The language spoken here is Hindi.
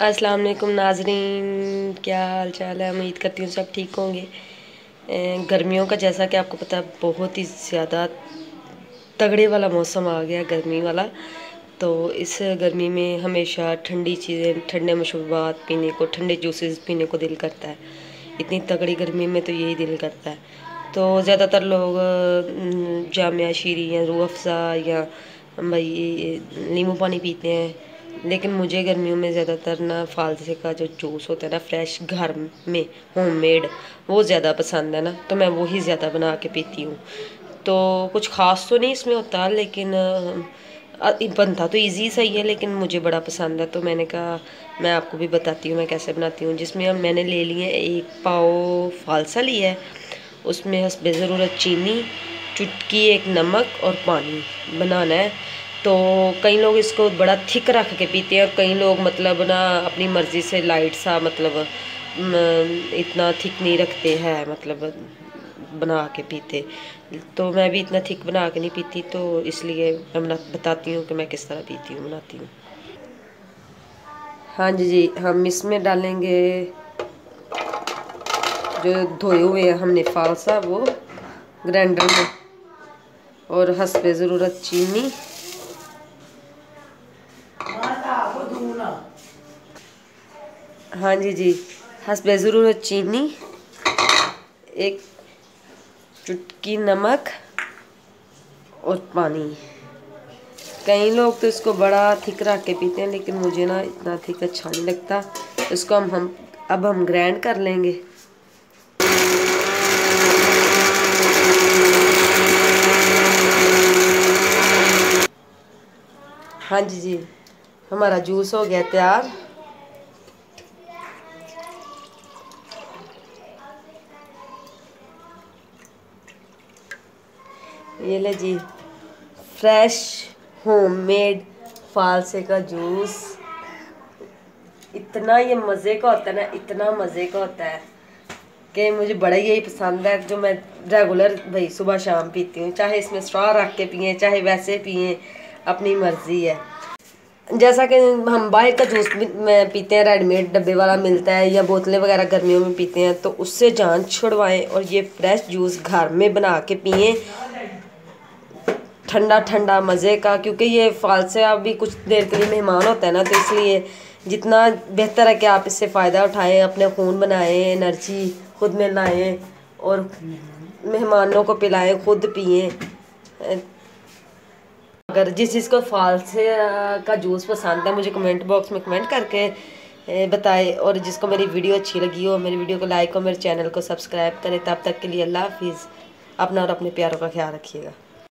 अस्सलाम वालेकुम नाजरीन, क्या हाल चाल है? उम्मीद करती हूँ सब ठीक होंगे। गर्मियों का जैसा कि आपको पता है बहुत ही ज़्यादा तगड़े वाला मौसम आ गया गर्मी वाला। तो इस गर्मी में हमेशा ठंडी चीज़ें, ठंडे मशरूबात पीने को, ठंडे जूसेस पीने को दिल करता है। इतनी तगड़ी गर्मी में तो यही दिल करता है। तो ज़्यादातर लोग जामिया, शीरी या रूह अफ़ज़ा या भाई नींबू पानी पीते हैं। लेकिन मुझे गर्मियों में ज़्यादातर ना फालसे का जो जूस होता है ना फ्रेश घर में होममेड वो ज़्यादा पसंद है ना। तो मैं वही ज़्यादा बना के पीती हूँ। तो कुछ ख़ास तो नहीं इसमें होता, लेकिन बनता तो इजी सही है, लेकिन मुझे बड़ा पसंद है। तो मैंने कहा, मैं आपको भी बताती हूँ मैं कैसे बनाती हूँ। जिसमें अब मैंने ले लिए एक पाव फालसा लिया है। उसमें हसब ज़रूरत चीनी, चुटकी एक नमक और पानी बनाना है। तो कई लोग इसको बड़ा थिक रख के पीते हैं और कई लोग मतलब ना अपनी मर्ज़ी से लाइट सा मतलब इतना थिक नहीं रखते हैं मतलब बना के पीते। तो मैं भी इतना थिक बना के नहीं पीती तो इसलिए मैं बताती हूँ कि मैं किस तरह पीती हूँ, बनाती हूँ। हाँ जी जी, हम इसमें डालेंगे जो धोए हुए हमने फालसा, वो ग्राइंडर में। और हंस पे ज़रूरत चीनी। हाँ जी जी हंसपे ज़रूरत चीनी एक चुटकी नमक और पानी कई लोग तो इसको बड़ा थिक रख के पीते हैं लेकिन मुझे ना इतना थिक अच्छा नहीं लगता इसको हम हम अब हम ग्राइंड कर लेंगे हाँ जी जी हमारा जूस हो गया तैयार। ये ले जी फ्रेश होममेड फालसे का जूस। इतना ये मज़े का होता है ना, इतना मज़े का होता है कि मुझे बड़ा यही पसंद है, जो मैं रेगुलर भाई सुबह शाम पीती हूँ, चाहे इसमें स्ट्रॉ रख के पिए, चाहे वैसे पिए, अपनी मर्ज़ी है। जैसा कि हम बाहर का जूस पीते हैं रेडीमेड डब्बे वाला मिलता है या बोतलें वगैरह गर्मियों में पीते हैं तो उससे जान छुड़वाएँ और ये फ्रेश जूस घर में बना के पिए। ठंडा ठंडा मज़े का, क्योंकि ये फालसा भी कुछ देर के लिए मेहमान होता है ना तो इसलिए जितना बेहतर है कि आप इससे फ़ायदा उठाएँ, अपने खून बनाएँ, एनर्जी खुद में लाएँ और मेहमानों को पिलाएँ, खुद पिए। अगर जिस चीज़ को फालसे का जूस पसंद है, मुझे कमेंट बॉक्स में कमेंट करके बताए। और जिसको मेरी वीडियो अच्छी लगी हो, मेरी वीडियो को लाइक और मेरे चैनल को सब्सक्राइब करें। तब तक के लिए अल्लाह हाफिज़। अपना और अपने प्यारों का ख्याल रखिएगा।